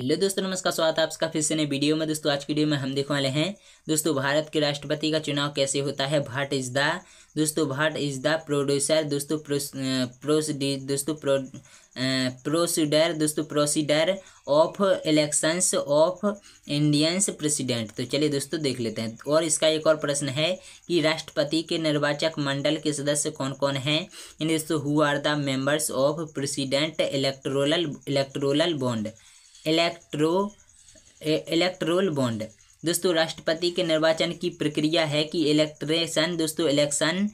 Hello दोस्तों, नमस्कार, स्वागत है आपका फिर से नए वीडियो में। दोस्तों, आज की वीडियो में हम देखने वाले हैं, दोस्तों, भारत के राष्ट्रपति का चुनाव कैसे होता है? भाट इज़ द दोस्तों भाट इज़ द प्रोड्यूसर दोस्तों प्रोसी दोस्तों, प्रो प्रोसीडर, दोस्तों, procedure of elections of Indians president तो चलिए दोस्तों, देख लेते हैं। और इसका एक और प्रश्न है कि राष्ट्रपति के निर्वाचक मंडल के सदस्य कौन कौन हैं? इन दोस्तों who are the members of president electoral electoral bond electro electoral bond दोस्तों, राष्ट्रपति के निर्वाचन की प्रक्रिया है कि इलेक्ट्रेशन, दोस्तों, इलेक्शन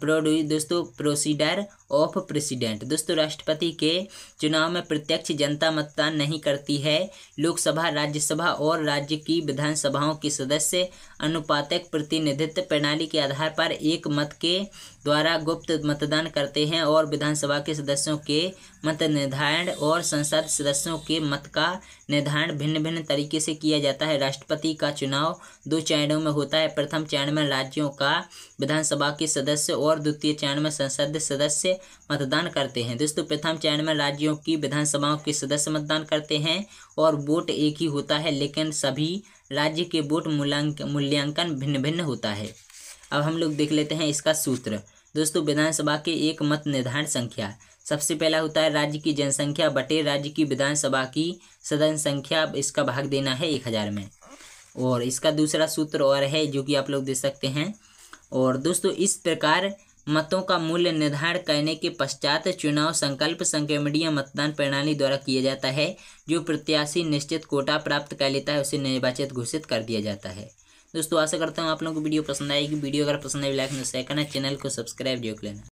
प्रोड्यू, दोस्तों, प्रोसीडर ऑफ़ प्रेसिडेंट। दोस्तों, राष्ट्रपति के चुनाव में प्रत्यक्ष जनता मतदान नहीं करती है। लोकसभा, राज्यसभा और राज्य की विधानसभाओं के सदस्य अनुपातक प्रतिनिधित्व प्रणाली के आधार पर एक मत के द्वारा गुप्त मतदान करते हैं और विधानसभा के सदस्यों के मत निर्धारण और संसद सदस्यों के मत का निर्धारण भिन्न भिन्न तरीके से किया जाता है। राष्ट्रपति का चुनाव दो चरणों में होता है। प्रथम चरण में राज्यों का विधानसभा के सदस्य और द्वितीय चरण में संसद सदस्य मतदान करते हैं। दोस्तों, प्रथम चरण में राज्यों की विधानसभाओं के सदस्य मतदान करते हैं और वोट एक ही होता है, लेकिन सभी राज्य के वोट मूल्यांकन भिन्न भिन्न होता है। अब हम लोग देख लेते हैं इसका सूत्र। दोस्तों, विधानसभा के एक मत निर्धारण संख्या। सबसे पहला होता है राज्य की जनसंख्या बटे राज्य की विधानसभा की सदन संख्या। इसका भाग देना है एक हज़ार में। और इसका दूसरा सूत्र और है जो कि आप लोग दे सकते हैं। और दोस्तों, इस प्रकार मतों का मूल्य निर्धारण करने के पश्चात चुनाव संकल्प संक्रमणीय मतदान प्रणाली द्वारा किया जाता है, जो प्रत्याशी निश्चित कोटा प्राप्त कर लेता है, उसे निर्वाचित घोषित कर दिया जाता है। दोस्तों, आशा करता हूँ आप लोगों को वीडियो पसंद आएगी। वीडियो अगर पसंद आए, लाइक में शेयर करना, चैनल को सब्सक्राइब जो कर लेना